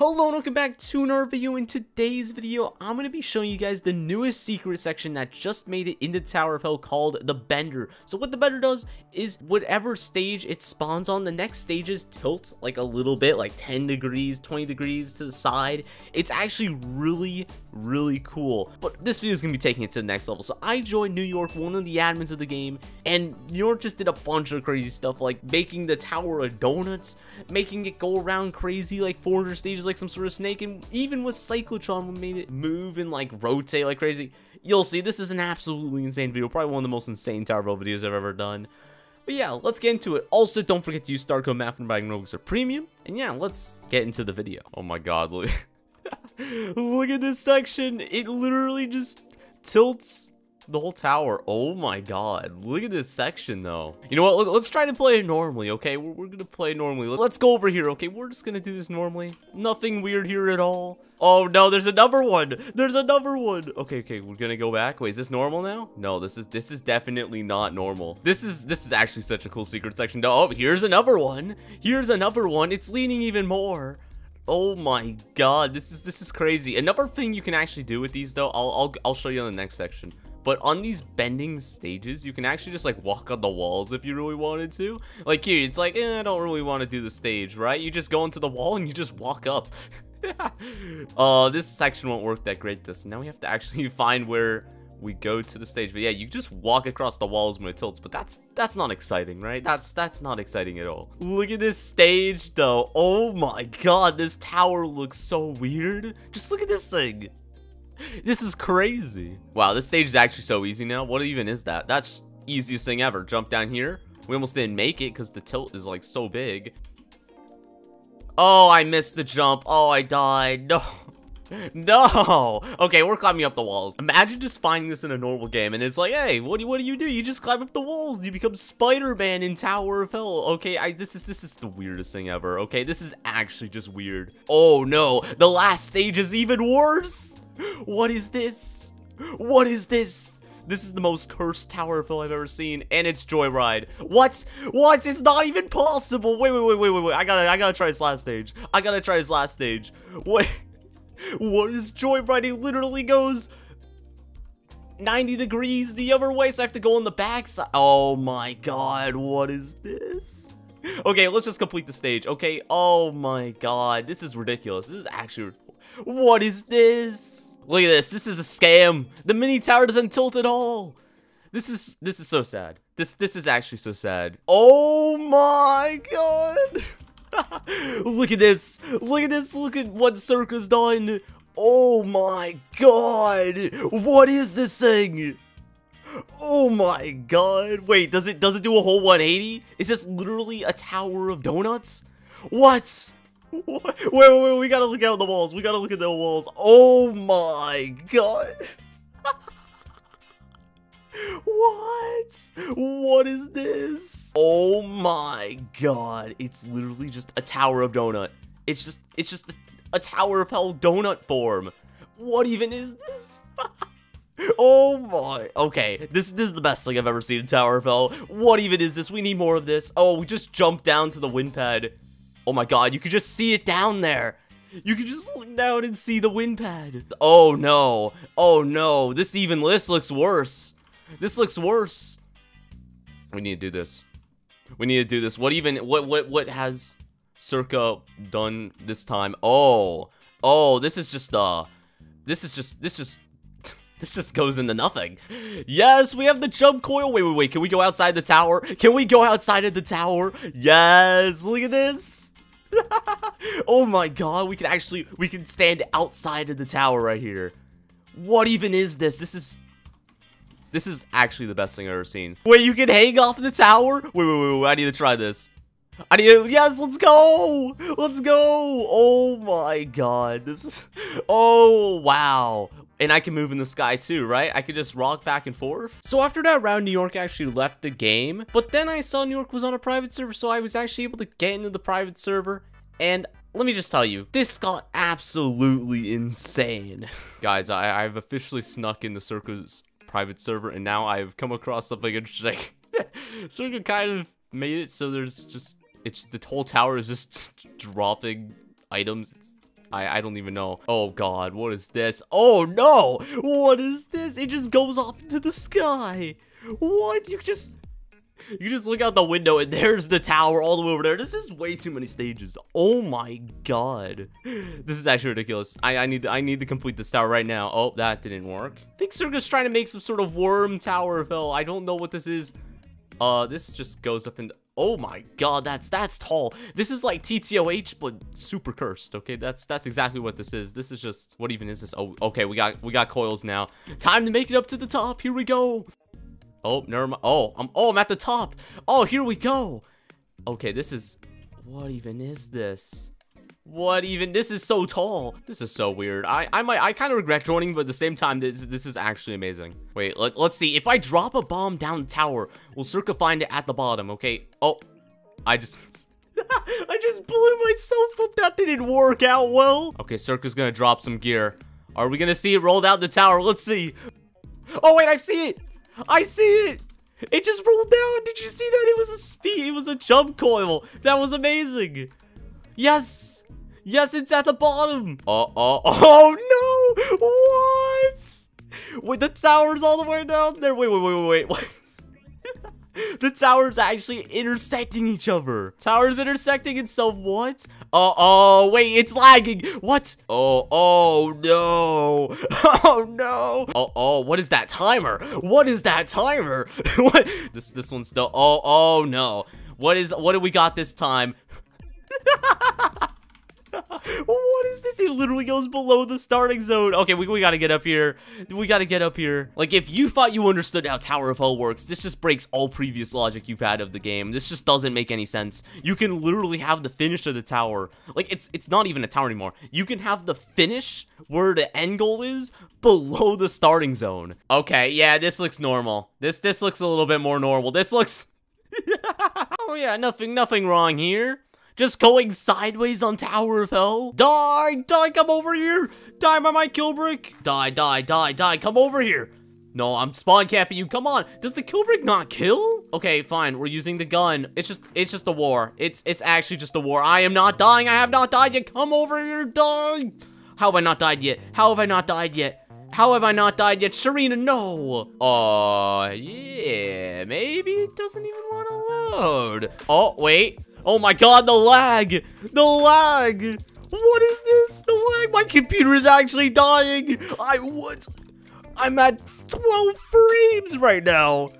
Hello and welcome back to another video. In today's video, I'm going to be showing you guys the newest secret section that just made it into the Tower of Hell called the Bender. So what the Bender does is whatever stage it spawns on, the next stages tilt like a little bit, like 10 degrees, 20 degrees to the side. It's actually really, really cool. But this video is going to be taking it to the next level. So I joined New York, one of the admins of the game, and New York just did a bunch of crazy stuff like making the Tower of Donuts, making it go around crazy like 400 stages like some sort of snake, and even with Cyclotron we made it move and like rotate like crazy. You'll see, this is an absolutely insane video, probably one of the most insane Tower Bell videos I've ever done. But yeah, let's get into it. Also, don't forget to use star code MAP when buying Roblox or Premium. And yeah, let's get into the video. Oh my god, look. look at this section. It literally just tilts the whole tower. Oh my god. Look at this section, though. You know what? Let's try to play it normally, okay? We're, we're gonna play normally. Let's go over here, okay? We're just gonna do this normally. Nothing weird here at all. Oh, no, there's another one. There's another one. Okay, okay, we're gonna go back. Wait, is this normal now? No, this is this is definitely not normal. This is this is actually such a cool secret section. Oh, here's another one. Here's another one. It's leaning even more. Oh my god, this is this is crazy. Another thing you can actually do with these though, I'll I'll I'll show you in the next section. But on these bending stages, you can actually just like walk on the walls if you really wanted to. Like here, it's like, eh, I don't really want to do the stage, right? You just go into the wall and you just walk up. Oh, uh, this section won't work that great this. Now we have to actually find where we go to the stage. But yeah, you just walk across the walls when it tilts, but that's that's not exciting, right? That's that's not exciting at all. Look at this stage though. Oh my god, this tower looks so weird. Just look at this thing. this is crazy. Wow, this stage is actually so easy now. What even is that? That's easiest thing ever. Jump down here. We almost didn't make it because the tilt is like so big. Oh, I missed the jump. Oh, I died. No. No! Okay, we're climbing up the walls. Imagine just finding this in a normal game, and it's like, hey, what do, what do you do? You just climb up the walls, you become Spider-Man in Tower of Hell. Okay, I, this is this is the weirdest thing ever, okay? This is actually just weird. Oh, no. The last stage is even worse! What is this? What is this? This is the most cursed tower fill I've ever seen, and it's Joyride. What? What? It's not even possible. Wait, wait, wait, wait, wait, wait. I gotta, I gotta try this last stage. I gotta try this last stage. What? What is Joyride? He literally goes 90 degrees the other way, so I have to go on the backside. Oh my god, what is this? Okay, let's just complete the stage. Okay, oh my god, this is ridiculous. This is actually... What is this? Look at this. This is a scam. The mini tower doesn't tilt at all. This is this is so sad. This this is actually so sad. Oh my god. Look at this. Look at this. Look at what Circa's done. Oh my god. What is this thing? Oh my god. Wait, does it does it do a whole 180? Is this literally a tower of donuts? What? Wait, wait, wait, we gotta look out the walls. We gotta look at the walls. Oh my god. what? What is this? Oh my god. It's literally just a tower of donut. It's just, it's just a, a tower of hell donut form. What even is this? oh my. Okay, this, this is the best thing I've ever seen in Tower of Hell. What even is this? We need more of this. Oh, we just jumped down to the wind pad. Oh my god, you could just see it down there. You can just look down and see the wind pad. Oh no. Oh no. This even this looks worse. This looks worse. We need to do this. We need to do this. What even what what what has Circa done this time? Oh. Oh, this is just uh this is just this just this just goes into nothing. Yes, we have the jump coil. Wait, wait, wait. Can we go outside the tower? Can we go outside of the tower? Yes, look at this. oh my god, we can actually, we can stand outside of the tower right here. What even is this? This is, this is actually the best thing I've ever seen. Wait, you can hang off the tower? Wait, wait, wait, wait, I need to try this. I need to, yes, let's go! Let's go! Oh my god, this is, oh wow and I can move in the sky too, right? I could just rock back and forth. So after that round, New York actually left the game, but then I saw New York was on a private server, so I was actually able to get into the private server, and let me just tell you, this got absolutely insane. Guys, I, I've officially snuck in the Circa's private server, and now I've come across something interesting. Circa kind of made it so there's just, it's the whole tower is just dropping items. It's I, I don't even know. Oh god, what is this? Oh no! What is this? It just goes off into the sky. What? You just... You just look out the window and there's the tower all the way over there. This is way too many stages. Oh my god. This is actually ridiculous. I, I need I need to complete this tower right now. Oh, that didn't work. I think Circa's trying to make some sort of worm tower of hell. I don't know what this is. Uh, this just goes up and oh my god, that's that's tall. This is like TTOH, but super cursed. Okay, that's that's exactly what this is. This is just what even is this? Oh, okay, we got we got coils now. Time to make it up to the top. Here we go. Oh, never mind. Oh, I'm oh I'm at the top. Oh, here we go. Okay, this is what even is this? What even? This is so tall. This is so weird. I I might I kind of regret joining, but at the same time, this this is actually amazing. Wait, let, let's see. If I drop a bomb down the tower, will Circa find it at the bottom? Okay. Oh, I just. I just blew myself up. That didn't work out well. Okay, Circa's gonna drop some gear. Are we gonna see it roll down the tower? Let's see. Oh wait, I see it. I see it! It just rolled down. Did you see that? It was a speed. It was a jump coil. That was amazing. Yes. Yes, it's at the bottom. Uh oh. Oh no. What? Wait, the tower's all the way down there. Wait, wait, wait, wait, wait. the towers actually intersecting each other. Towers intersecting itself. What? Oh, oh, wait, it's lagging. What? Oh, oh, no. Oh, no. Oh, oh, what is that timer? What is that timer? what? This, this one's still, oh, oh, no. What is, what do we got this time? What is this? It literally goes below the starting zone. Okay, we, we gotta get up here. We gotta get up here. Like, if you thought you understood how Tower of Hell works, this just breaks all previous logic you've had of the game. This just doesn't make any sense. You can literally have the finish of the tower. Like, it's, it's not even a tower anymore. You can have the finish where the end goal is below the starting zone. Okay, yeah, this looks normal. This, this looks a little bit more normal. This looks... oh yeah, nothing, nothing wrong here. Just going sideways on Tower of Hell. Die, die, come over here. Die by my kill brick. Die, die, die, die, come over here. No, I'm spawn capping you. Come on. Does the kill brick not kill? Okay, fine. We're using the gun. It's just it's just a war. It's it's actually just a war. I am not dying. I have not died yet. Come over here. Die. How have I not died yet? How have I not died yet? How have I not died yet? Serena, no. Oh, uh, yeah. Maybe it doesn't even want to load. Oh, wait. Oh my god, the lag! The lag! What is this? The lag! My computer is actually dying! I what? I'm at 12 frames right now!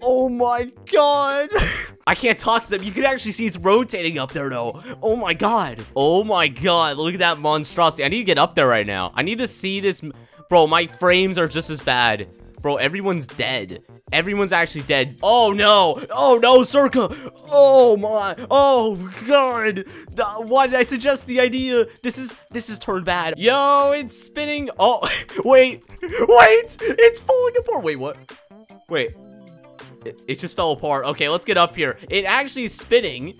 Oh my god! I can't talk to them. You can actually see it's rotating up there though. Oh my god. Oh my god. Look at that monstrosity. I need to get up there right now. I need to see this. Bro, my frames are just as bad. Bro, everyone's dead. Everyone's actually dead. Oh, no. Oh, no, Circa. Oh, my. Oh, God. Why did I suggest the idea? This is, this is turned bad. Yo, it's spinning. Oh, wait. Wait. It's falling apart. Wait, what? Wait. It, it just fell apart. Okay, let's get up here. It actually is spinning.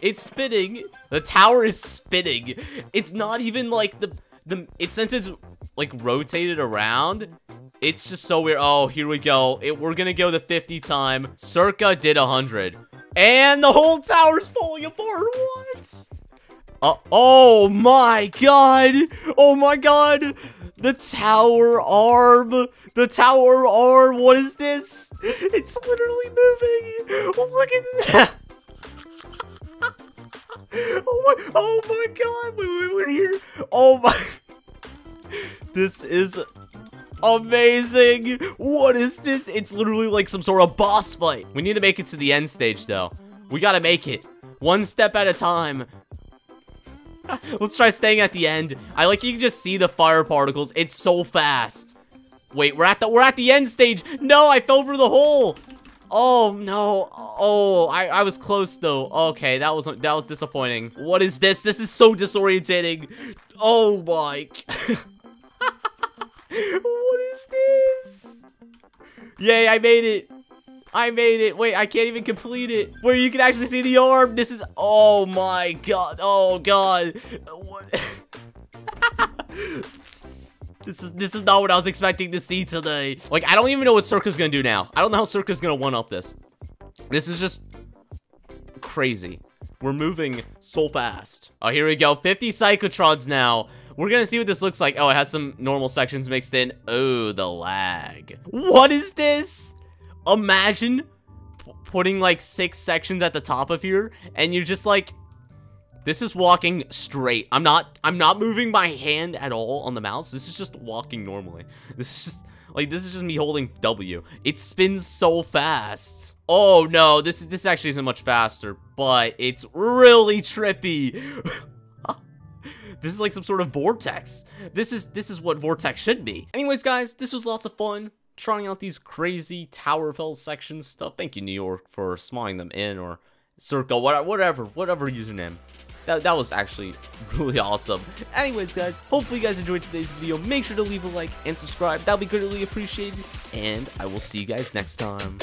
It's spinning. The tower is spinning. It's not even like the, the, it since it's like rotated around, it's just so weird. Oh, here we go. It, we're gonna go the 50 time. Circa did 100. And the whole tower's falling apart. What? Uh, oh my god. Oh my god. The tower arm. The tower arm. What is this? It's literally moving. Look at that. oh my, oh my god. Wait, wait, wait, here. Oh my. This is Amazing! What is this? It's literally like some sort of boss fight. We need to make it to the end stage, though. We gotta make it. One step at a time. Let's try staying at the end. I like you can just see the fire particles. It's so fast. Wait, we're at the we're at the end stage. No, I fell through the hole. Oh no. Oh, I, I was close though. Okay, that was that was disappointing. What is this? This is so disorientating. Oh my. is this? Yay, I made it. I made it. Wait, I can't even complete it. Where you can actually see the orb. This is, oh my god. Oh god. What? this is this is not what I was expecting to see today. Like, I don't even know what Circa's gonna do now. I don't know how Circa's gonna one-up this. This is just crazy. We're moving so fast. Oh, here we go. 50 Psychotrons now. We're gonna see what this looks like. Oh, it has some normal sections mixed in. Oh, the lag. What is this? Imagine putting like six sections at the top of here, and you're just like, this is walking straight. I'm not I'm not moving my hand at all on the mouse. This is just walking normally. This is just like this is just me holding W. It spins so fast. Oh no, this is this actually isn't much faster, but it's really trippy. this is like some sort of vortex. This is this is what vortex should be. Anyways, guys, this was lots of fun trying out these crazy Tower of Hell section stuff. Thank you, New York, for spawning them in or Circle, whatever, whatever username. That, that was actually really awesome. Anyways, guys, hopefully you guys enjoyed today's video. Make sure to leave a like and subscribe. That'll be greatly appreciated. And I will see you guys next time.